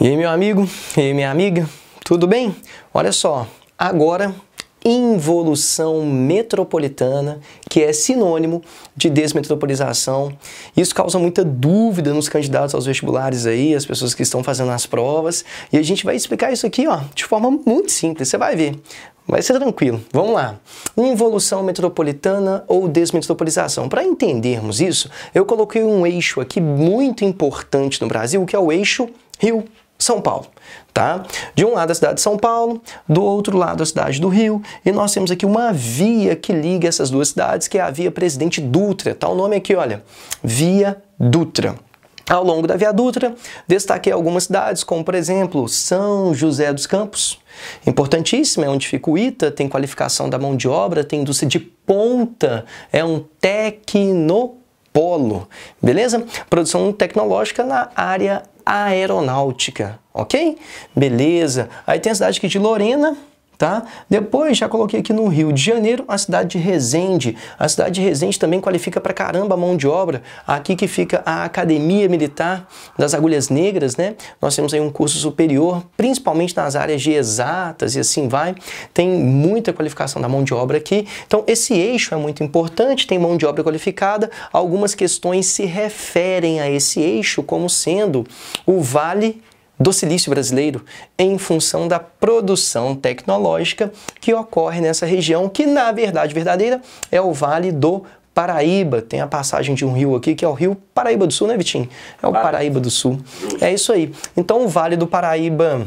E aí, meu amigo? E aí, minha amiga? Tudo bem? Olha só, agora involução metropolitana, que é sinônimo de desmetropolização. Isso causa muita dúvida nos candidatos aos vestibulares aí, as pessoas que estão fazendo as provas, e a gente vai explicar isso aqui, ó, de forma muito simples, você vai ver. Vai ser tranquilo. Vamos lá. Involução metropolitana ou desmetropolização. Para entendermos isso, eu coloquei um eixo aqui muito importante no Brasil, que é o eixo Rio são Paulo, tá? De um lado a cidade de São Paulo, do outro lado a cidade do Rio, e nós temos aqui uma via que liga essas duas cidades, que é a via Presidente Dutra, tá o nome aqui, olha, Via Dutra. Ao longo da Via Dutra, destaquei algumas cidades, como por exemplo São José dos Campos, importantíssimo, é onde fica o ITA, tem qualificação da mão de obra, tem indústria de ponta, é um tecnopolo, beleza? Produção tecnológica na área aeronáutica, ok? Beleza. Aí tem a cidade aqui de Lorena, tá? Depois já coloquei aqui no Rio de Janeiro a cidade de Resende. A cidade de Resende também qualifica para caramba a mão de obra. Aqui que fica a Academia Militar das Agulhas Negras, né? Nós temos aí um curso superior, principalmente nas áreas de exatas e assim vai. Tem muita qualificação da mão de obra aqui. Então esse eixo é muito importante, tem mão de obra qualificada. Algumas questões se referem a esse eixo como sendo o Vale do silício brasileiro em função da produção tecnológica que ocorre nessa região, que na verdade verdadeira é o Vale do Paraíba. Tem a passagem de um rio aqui que é o rio Paraíba do Sul, né, Vitinho? É o Paraíba do Sul. É isso aí. Então o Vale do Paraíba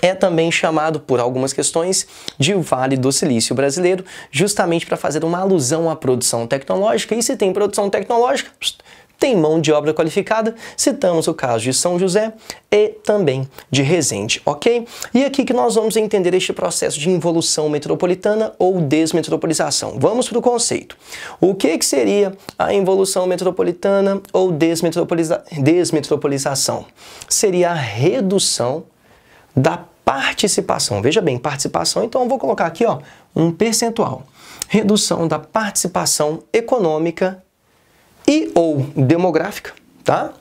é também chamado por algumas questões de Vale do Silício Brasileiro, justamente para fazer uma alusão à produção tecnológica. E se tem produção tecnológica, tem mão de obra qualificada, citamos o caso de São José e também de Resende, ok? E aqui que nós vamos entender este processo de involução metropolitana ou desmetropolização. Vamos para o conceito. O que, que seria a involução metropolitana ou desmetropoliza desmetropolização? Seria a redução da participação. Veja bem, participação, então eu vou colocar aqui ó, um percentual. Redução da participação econômica e ou demográfica, tá?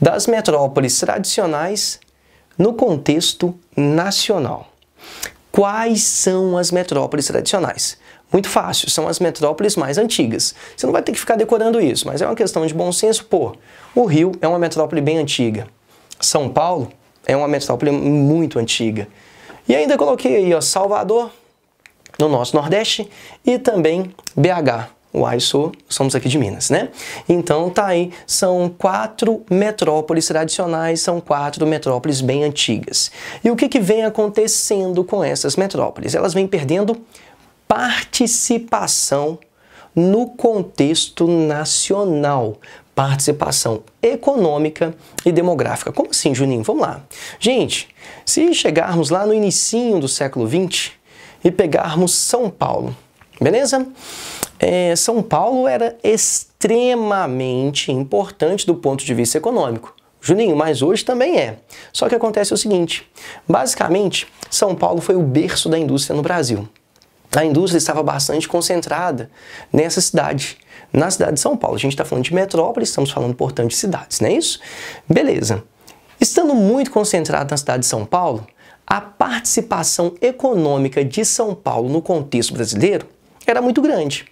Das metrópoles tradicionais no contexto nacional. Quais são as metrópoles tradicionais? Muito fácil, são as metrópoles mais antigas. Você não vai ter que ficar decorando isso, mas é uma questão de bom senso. Pô, o Rio é uma metrópole bem antiga. São Paulo é uma metrópole muito antiga. E ainda coloquei aí, ó, Salvador, no nosso Nordeste, e também BH, o AISO, somos aqui de Minas, né? Então tá aí, são quatro metrópoles tradicionais, são quatro metrópoles bem antigas. E o que, que vem acontecendo com essas metrópoles? Elas vêm perdendo participação no contexto nacional, participação econômica e demográfica. Como assim, Juninho? Vamos lá. Gente, se chegarmos lá no início do século XX e pegarmos São Paulo, beleza? É, São Paulo era extremamente importante do ponto de vista econômico. Juninho, mas hoje também é. Só que acontece o seguinte: basicamente, São Paulo foi o berço da indústria no Brasil. A indústria estava bastante concentrada nessa cidade, na cidade de São Paulo. A gente está falando de metrópole, estamos falando, portanto, de cidades, não é isso? Beleza. Estando muito concentrado na cidade de São Paulo, a participação econômica de São Paulo no contexto brasileiro era muito grande.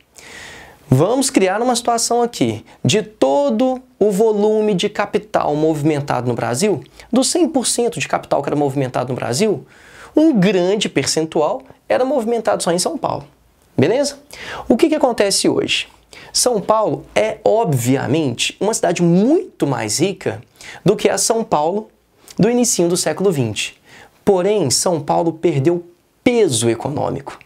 Vamos criar uma situação aqui de todo o volume de capital movimentado no Brasil, dos 100% de capital que era movimentado no Brasil, um grande percentual era movimentado só em São Paulo. Beleza? O que, que acontece hoje? São Paulo é, obviamente, uma cidade muito mais rica do que a São Paulo do início do século XX. Porém, São Paulo perdeu peso econômico.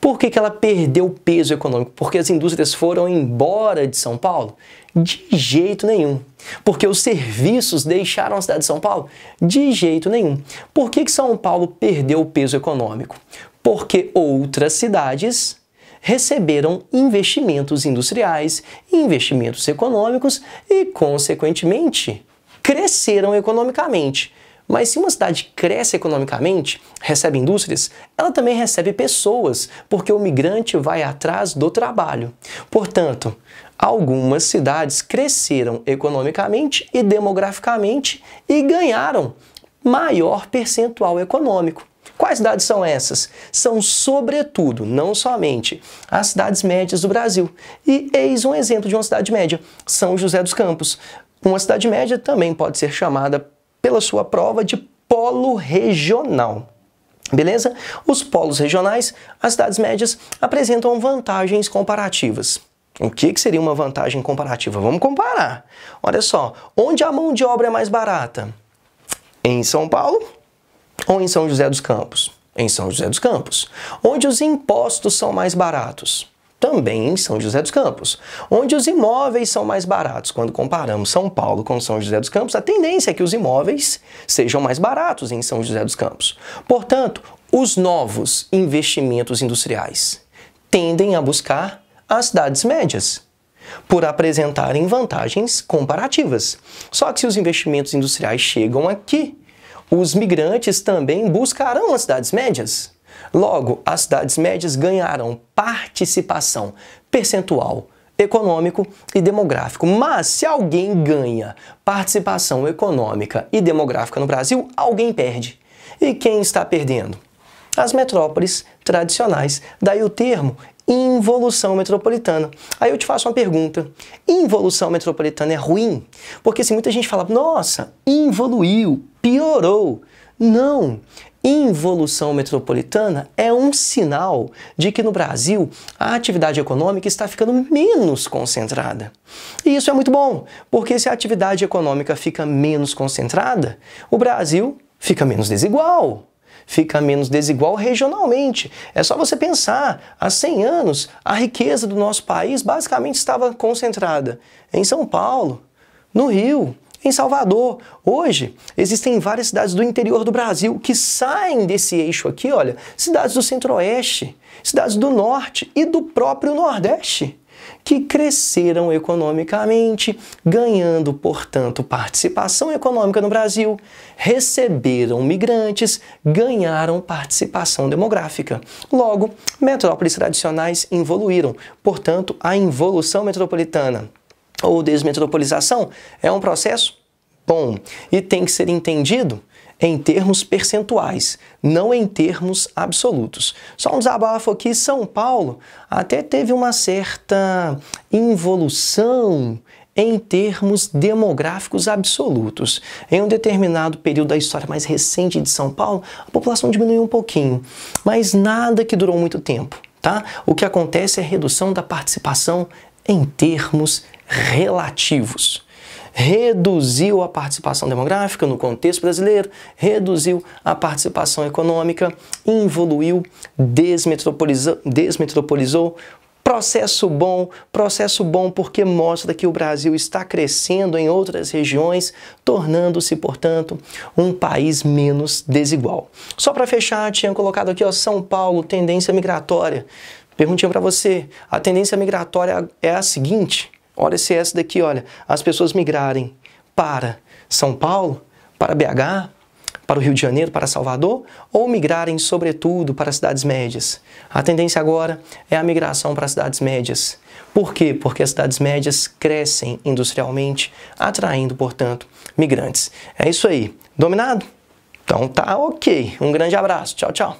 Por que, que ela perdeu peso econômico? Porque as indústrias foram embora de São Paulo? De jeito nenhum. Porque os serviços deixaram a cidade de São Paulo? De jeito nenhum. Por que, que São Paulo perdeu peso econômico? Porque outras cidades receberam investimentos industriais, investimentos econômicos e, consequentemente, cresceram economicamente. Mas se uma cidade cresce economicamente, recebe indústrias, ela também recebe pessoas, porque o migrante vai atrás do trabalho. Portanto, algumas cidades cresceram economicamente e demograficamente e ganharam maior percentual econômico. Quais cidades são essas? São, sobretudo, não somente, as cidades médias do Brasil. E eis um exemplo de uma cidade média: São José dos Campos. Uma cidade média também pode ser chamada, pela sua prova, de polo regional. Beleza? Os polos regionais, as cidades médias, apresentam vantagens comparativas. O que, que seria uma vantagem comparativa? Vamos comparar. Olha só, onde a mão de obra é mais barata? Em São Paulo ou em São José dos Campos? Em São José dos Campos. Onde os impostos são mais baratos? Também em São José dos Campos. Onde os imóveis são mais baratos? Quando comparamos São Paulo com São José dos Campos, a tendência é que os imóveis sejam mais baratos em São José dos Campos. Portanto, os novos investimentos industriais tendem a buscar as cidades médias, por apresentarem vantagens comparativas. Só que se os investimentos industriais chegam aqui, os migrantes também buscarão as cidades médias. Logo, as cidades médias ganharão participação percentual econômico e demográfico. Mas se alguém ganha participação econômica e demográfica no Brasil, alguém perde. E quem está perdendo? As metrópoles tradicionais. Daí o termo involução metropolitana. Aí eu te faço uma pergunta: involução metropolitana é ruim? Porque se assim, muita gente fala, nossa, involuiu, piorou. Não. Involução metropolitana é um sinal de que no Brasil a atividade econômica está ficando menos concentrada. E isso é muito bom, porque se a atividade econômica fica menos concentrada, o Brasil fica menos desigual fica menos desigual regionalmente. É só você pensar, há 100 anos, a riqueza do nosso país basicamente estava concentrada em São Paulo, no Rio, em Salvador. Hoje, existem várias cidades do interior do Brasil que saem desse eixo aqui, olha, cidades do Centro-Oeste, cidades do Norte e do próprio Nordeste que cresceram economicamente, ganhando, portanto, participação econômica no Brasil, receberam migrantes, ganharam participação demográfica. Logo, metrópoles tradicionais evoluíram, portanto, a involução metropolitana ou desmetropolização é um processo bom e tem que ser entendido em termos percentuais, não em termos absolutos. Só um desabafo aqui, São Paulo até teve uma certa involução em termos demográficos absolutos. Em um determinado período da história mais recente de São Paulo, a população diminuiu um pouquinho, mas nada que durou muito tempo. Tá? O que acontece é a redução da participação em termos relativos reduziu a participação demográfica no contexto brasileiro, reduziu a participação econômica, evoluiu, desmetropolizou, desmetropolizou Processo bom, processo bom porque mostra que o Brasil está crescendo em outras regiões, tornando-se, portanto, um país menos desigual. Só para fechar, tinha colocado aqui, ó, São Paulo, tendência migratória. Perguntinha para você, a tendência migratória é a seguinte: Olha se essa daqui, olha, as pessoas migrarem para São Paulo, para BH, para o Rio de Janeiro, para Salvador, ou migrarem, sobretudo, para as cidades médias. A tendência agora é a migração para as cidades médias. Por quê? Porque as cidades médias crescem industrialmente, atraindo, portanto, migrantes. É isso aí. Dominado? Então tá ok. Um grande abraço. Tchau, tchau.